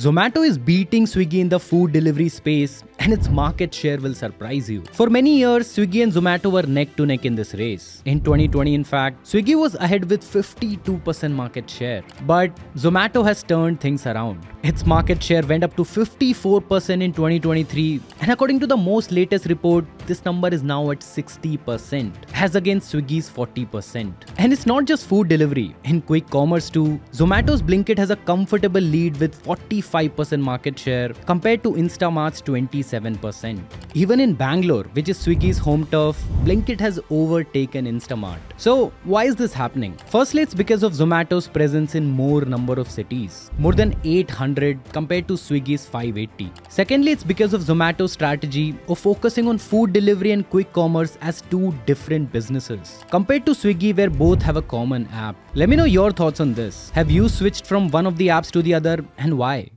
Zomato is beating Swiggy in the food delivery space and its market share will surprise you. For many years, Swiggy and Zomato were neck to neck in this race. In 2020, in fact, Swiggy was ahead with 52% market share. But Zomato has turned things around. Its market share went up to 54% in 2023, and according to the most latest report, this number is now at 60%, as against Swiggy's 40%. And it's not just food delivery. In quick commerce too, Zomato's Blinkit has a comfortable lead with 45% market share compared to Instamart's 27%. Even in Bangalore, which is Swiggy's home turf, Blinkit has overtaken Instamart. So, why is this happening? Firstly, it's because of Zomato's presence in more number of cities, more than 800 compared to Swiggy's 580. Secondly, it's because of Zomato's strategy of focusing on food delivery and quick commerce as two different businesses, compared to Swiggy where both have a common app. Let me know your thoughts on this. Have you switched from one of the apps to the other and why?